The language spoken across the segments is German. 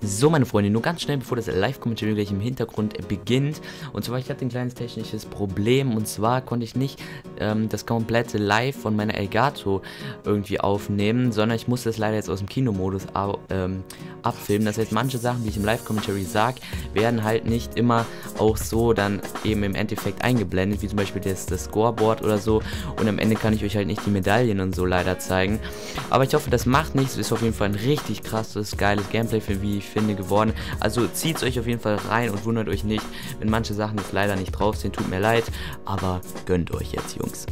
So, meine Freunde, nur ganz schnell, bevor das Live-Commentary gleich im Hintergrund beginnt. Und zwar, ich hatte ein kleines technisches Problem. Und zwar konnte ich nicht ähm, das komplette Live von meiner Elgato irgendwie aufnehmen, sondern ich musste es leider jetzt aus dem Kinomodus ähm, abfilmen. Das heißt, manche Sachen, die ich im Live-Commentary sage, werden halt nicht immer auch so dann eben im Endeffekt eingeblendet, wie zum Beispiel das, das Scoreboard oder so. Und am Ende kann ich euch halt nicht die Medaillen und so leider zeigen. Aber ich hoffe, das macht nichts. Ist auf jeden Fall ein richtig krasses, geiles Gameplay für wie ich finde geworden. Also zieht es euch auf jeden Fall rein und wundert euch nicht, wenn manche Sachen jetzt leider nicht drauf sind. Tut mir leid, aber gönnt euch jetzt, Jungs.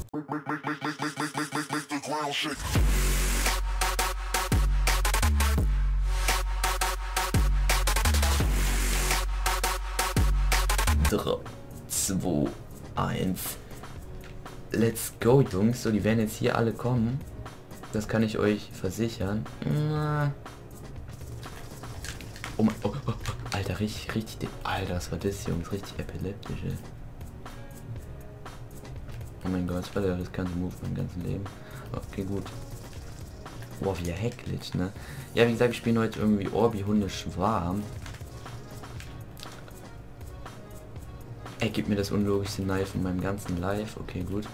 Drei, zwei, eins. Let's go, Jungs. So, die werden jetzt hier alle kommen. Das kann ich euch versichern. Oh mein, oh, oh, oh, Alter, richtig, richtig, Alter, was war das, Jungs? Richtig epileptisch, ey. Oh mein Gott, das war der riskante Move mein ganzen Leben. Okay, gut. Boah, wie Hecklich, ne? Ja, wie gesagt, ich spiele heute irgendwie Orbi-Hunde Schwarm. Er gibt mir das unlogischste Knife in meinem ganzen Live. Okay, gut.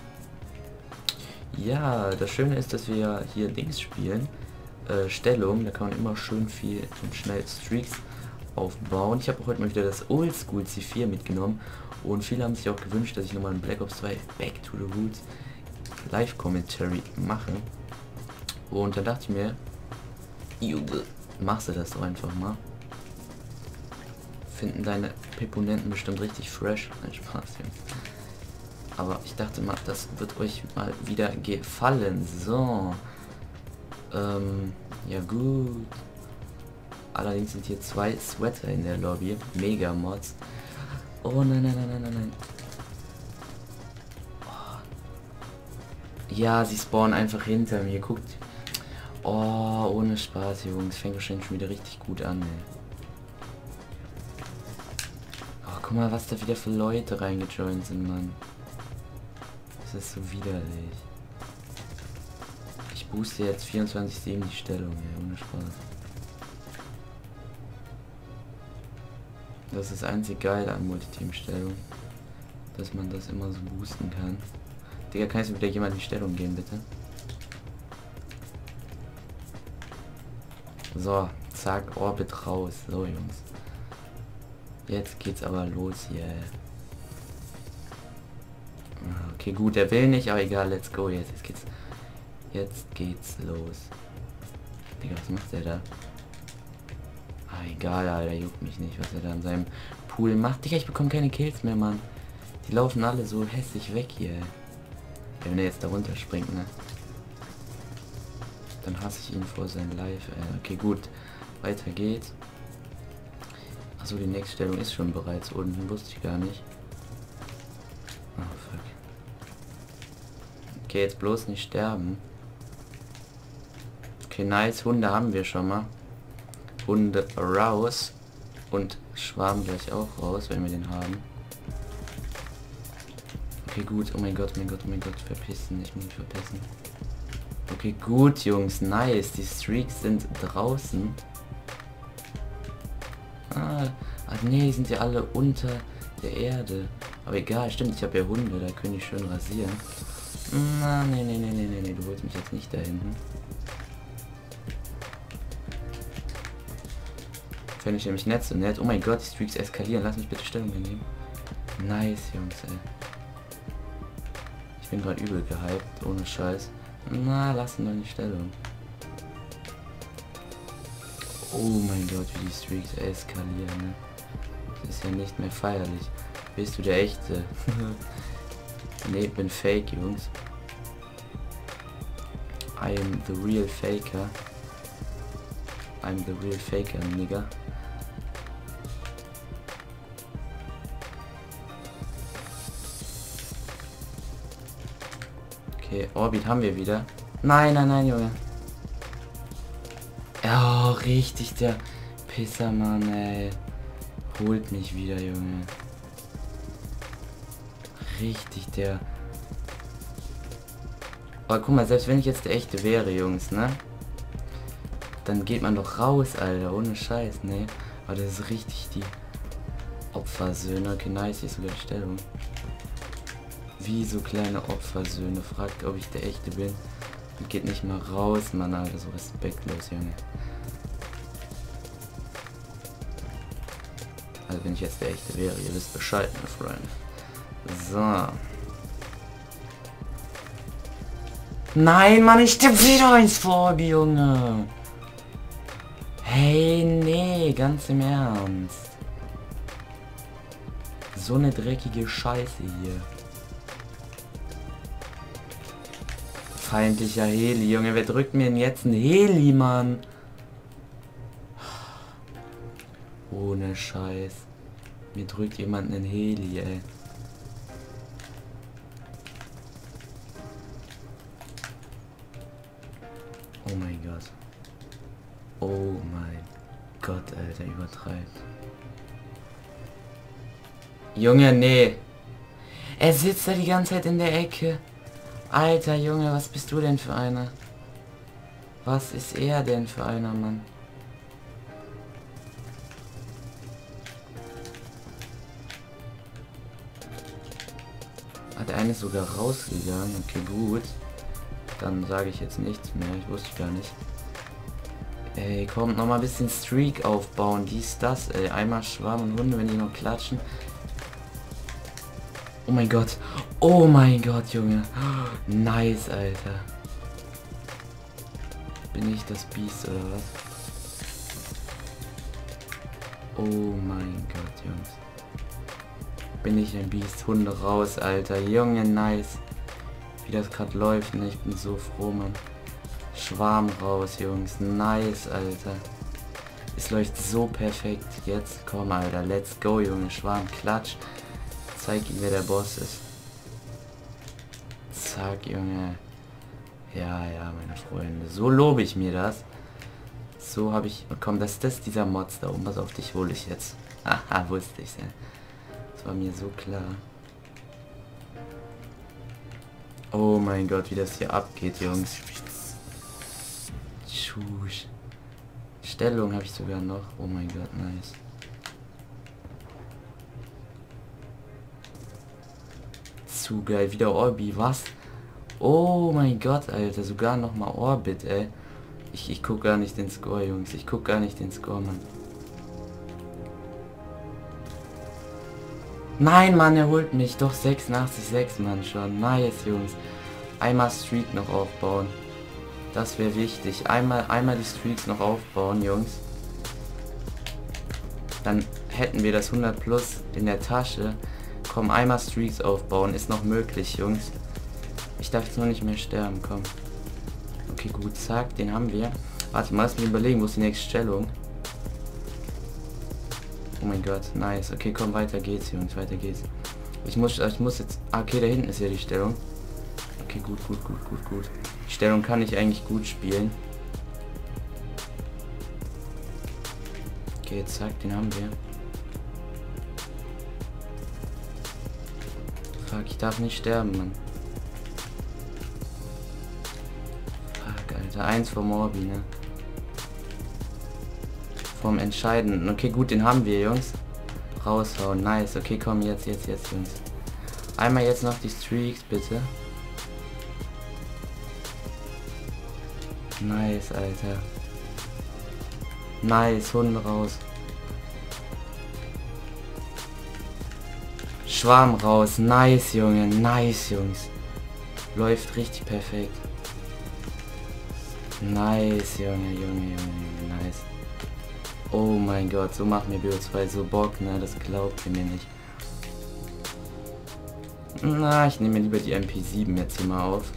Ja, das Schöne ist, dass wir hier Dings spielen. Äh, Stellung, da kann man immer schön viel und schnell Streaks aufbauen. Ich habe heute mal wieder das Oldschool C4 mitgenommen und viele haben sich auch gewünscht, dass ich nochmal ein Black Ops 2 Back to the Roots Live Commentary mache. Und da dachte ich mir, Junge, machst du das doch einfach mal. Finden deine Peponenten bestimmt richtig fresh. Nein, Spaß, Jungs. Aber ich dachte mal, das wird euch mal wieder gefallen. So. Ähm, ja gut. Allerdings sind hier zwei Sweater in der Lobby. Mega Mods. Oh nein, nein, nein, nein, nein, nein. Oh. Ja, sie spawnen einfach hinter mir. Guckt. Oh, ohne Spaß, Jungs. Fängt wahrscheinlich schon wieder richtig gut an, ey. Oh, guck mal, was da wieder für Leute reingejoint sind, Mann. Das ist so widerlich. Booste jetzt 24-7 die Stellung, ey, ohne Spaß. Das ist einzig geil an Multiteam-Stellung. Dass man das immer so boosten kann. Digga, kannst du wieder jemand die Stellung gehen, bitte? So, zack, Orbit raus. So, Jungs. Jetzt geht's aber los hier. Okay, gut, der will nicht, aber egal, let's go jetzt. Jetzt geht's. Jetzt geht's los. Digga, was macht der da? Ah, egal, Alter, juckt mich nicht, was er da in seinem Pool macht. Digga, ich bekomme keine Kills mehr, Mann. Die laufen alle so hässlich weg hier. Wenn er jetzt da runter springt, ne? Dann hasse ich ihn vor sein Live. Äh, okay, gut. Weiter geht's. Achso, die nächste Stellung ist schon bereits unten. Wusste ich gar nicht. Oh, fuck. Okay, jetzt bloß nicht sterben. Okay, nice. Hunde haben wir schon mal. Hunde raus. Und Schwarm gleich auch raus, wenn wir den haben. Okay, gut. Oh mein Gott, oh mein Gott, oh mein Gott. Verpissen. Ich muss verpissen. Okay, gut, Jungs. Nice. Die Streaks sind draußen. Ah, ach nee, sind ja alle unter der Erde. Aber egal, stimmt, ich habe ja Hunde, da können ich schön rasieren. Na, nee, nee, nee, nee, nee, nee, du holst mich jetzt nicht da hinten. Fände ich nämlich nett so nett. Oh mein Gott, die Streaks eskalieren. Lass mich bitte Stellung nehmen. Nice, Jungs, ey. Ich bin gerade übel gehypt, ohne Scheiß. Na, lassen wir die Stellung. Oh mein Gott, wie die Streaks eskalieren, ne? Das ist ja nicht mehr feierlich. Bist du der Echte? ne, bin Fake, Jungs. I am the real Faker. I'm the real Faker, Nigga. Okay, Orbit haben wir wieder. Nein, nein, nein, Junge. Oh, richtig, der Pissermann, ey. Holt mich wieder, Junge. Richtig, der... Oh, guck mal, selbst wenn ich jetzt der echte wäre, Jungs, ne? dann geht man doch raus, Alter. Ohne Scheiß, ne? Aber das ist richtig die Opfersöhne. Okay, nice, hier ist sogar die Stellung. Wie so kleine Opfersöhne. Fragt, ob ich der Echte bin. Und geht nicht mal raus, Mann, Alter. So respektlos, Junge. Also wenn ich jetzt der Echte wäre, ihr wisst Bescheid, mein Freund. So. Nein, Mann, ich tippe wieder ins vor, Junge. Hey, nee, ganz im Ernst. So eine dreckige Scheiße hier. Feindlicher Heli, Junge. Wer drückt mir denn jetzt ein Heli, Mann? Ohne Scheiß. Mir drückt jemand einen Heli, ey. Oh mein Gott. Oh mein Gott, Alter, übertreibt. Junge, nee. Er sitzt da die ganze Zeit in der Ecke. Alter Junge, was bist du denn für einer? Was ist er denn für einer, Mann? Hat der eine sogar rausgegangen? Okay, gut. Dann sage ich jetzt nichts mehr. Ich wusste gar nicht. Ey, kommt noch mal ein bisschen Streak aufbauen. Dies, das, ey. Einmal Schwarm und Hunde, wenn die noch klatschen. Oh mein Gott. Oh mein Gott, Junge. Nice, Alter. Bin ich das Biest oder was? Oh mein Gott, Jungs. Bin ich ein Biest. Hunde raus, Alter. Junge, nice. Wie das gerade läuft, ne? Ich bin so froh, Mann. Schwarm raus, Jungs. Nice, Alter. Es läuft so perfekt. Jetzt komm, Alter. Let's go, Junge. Schwarm, klatsch. Zeig ihm, wer der Boss ist. Zack, Junge. Ja, ja, meine Freunde. So lobe ich mir das. So habe ich... Komm, das ist das dieser Mods da oben. Was auf dich hole ich jetzt. Haha, wusste ich ja. Das war mir so klar. Oh mein Gott, wie das hier abgeht, Jungs. Schusch. Stellung habe ich sogar noch. Oh mein Gott, nice. Zu geil. Wieder Orbi, was? Oh mein Gott, Alter. Sogar noch mal Orbit, ey. Ich, ich guck gar nicht den Score, Jungs. Ich guck gar nicht den Score, Mann. Nein, Mann, er holt mich. Doch 86,6, Mann, schon. Nice, Jungs. Einmal Streak noch aufbauen. Das wäre wichtig. Einmal, einmal die Streaks noch aufbauen, Jungs. Dann hätten wir das 100 plus in der Tasche. Komm, einmal Streaks aufbauen. Ist noch möglich, Jungs. Ich darf jetzt nur nicht mehr sterben, komm. Okay, gut, zack, den haben wir. Warte mal, lass mich überlegen, wo ist die nächste Stellung? Oh mein Gott, nice. Okay, komm, weiter geht's, Jungs, weiter geht's. Ich muss, ich muss jetzt... Ah, okay, da hinten ist ja die Stellung. Okay, gut, gut, gut, gut, gut. Die Stellung kann ich eigentlich gut spielen. Okay, zack, den haben wir. Fuck, ich darf nicht sterben, Mann. Alter. Eins vom Morbi, ne? Vom Entscheidenden. Okay, gut, den haben wir, Jungs. Raushauen. Nice. Okay, komm, jetzt, jetzt, jetzt, Jungs. Einmal jetzt noch die Streaks, bitte. Nice, Alter. Nice, Hunde raus. Schwarm raus. Nice, Junge. Nice, Jungs. Läuft richtig perfekt. Nice, Junge, Junge, Junge. Nice. Oh mein Gott, so macht mir BO2 so Bock, ne? Das glaubt ihr mir nicht. Na, ich nehme lieber die MP7 jetzt hier mal auf.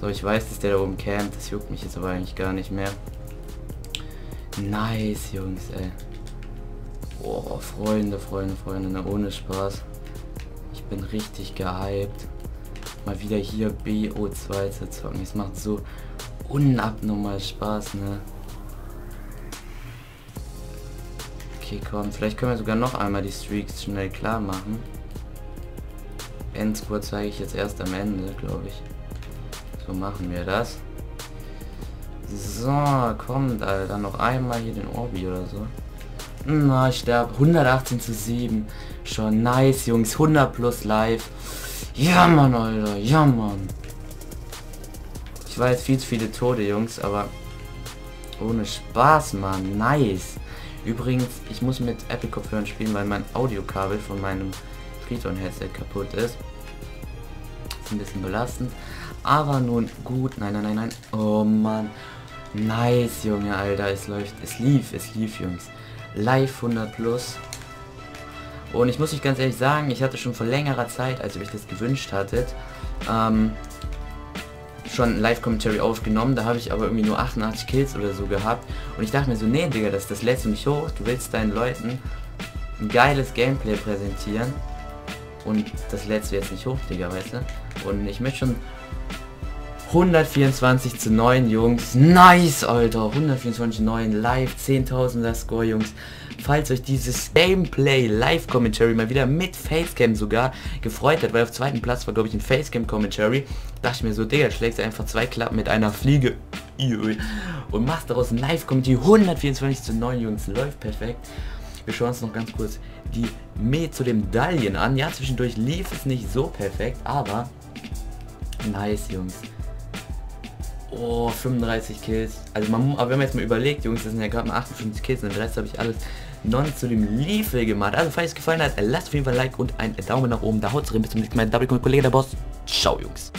So, ich weiß, dass der da oben campt. Das juckt mich jetzt aber eigentlich gar nicht mehr. Nice, Jungs, ey. Oh, Freunde, Freunde, Freunde, ne, ohne Spaß. Ich bin richtig gehypt. Mal wieder hier BO2 zu zocken. Es macht so unabnormal Spaß, ne? Okay, komm, vielleicht können wir sogar noch einmal die Streaks schnell klar machen. Endscore zeige ich jetzt erst am Ende, glaube ich. So machen wir das. So, kommt, Alter. Noch einmal hier den Orbi oder so. Na, ich sterbe. 118 zu 7. Schon nice, Jungs. 100 plus live. Ja, Mann, Alter. Ja, Mann. Ich weiß, viel zu viele Tode, Jungs, aber ohne Spaß, Mann. Nice. Übrigens, ich muss mit Apple Kopfhörern spielen, weil mein Audiokabel von meinem Triton Headset kaputt ist. ist ein bisschen belastend. Aber nun gut. Nein, nein, nein, nein. Oh Mann. Nice, Junge, Alter. Es läuft. Es lief, es lief, Jungs. Live 100 plus. Und ich muss euch ganz ehrlich sagen, ich hatte schon vor längerer Zeit, als ihr euch das gewünscht hattet, ähm, schon Live-Commentary aufgenommen. Da habe ich aber irgendwie nur 88 Kills oder so gehabt. Und ich dachte mir so, nee, Digga, das, das lädst du nicht hoch. Du willst deinen Leuten ein geiles Gameplay präsentieren. Und das lädst du jetzt nicht hoch, Digga, weißt du? Und ich möchte schon 124 zu 9, Jungs. Nice, Alter. 124 zu 9 live. 10.000er Score, Jungs. Falls euch dieses Gameplay Live Commentary mal wieder mit Facecam sogar gefreut hat, weil auf zweiten Platz war, glaube ich, ein Facecam Commentary. Dachte ich mir so, Digga, schlägst einfach zwei Klappen mit einer Fliege und machst daraus ein Live Commentary. 124 zu 9, Jungs. Läuft perfekt. Wir schauen uns noch ganz kurz die Me zu dem Medaillen an. Ja, zwischendurch lief es nicht so perfekt, aber nice, Jungs. Oh, 35 Kills. Also man, aber wenn man jetzt mal überlegt, Jungs, das sind ja gerade mal 58 Kills und den Rest habe ich alles non zu dem Liefel gemacht. Also falls es gefallen hat, lasst auf jeden Fall ein Like und einen Daumen nach oben. Da haut's rein. Bis zum nächsten Mal. Double Kollege der Boss. Ciao, Jungs.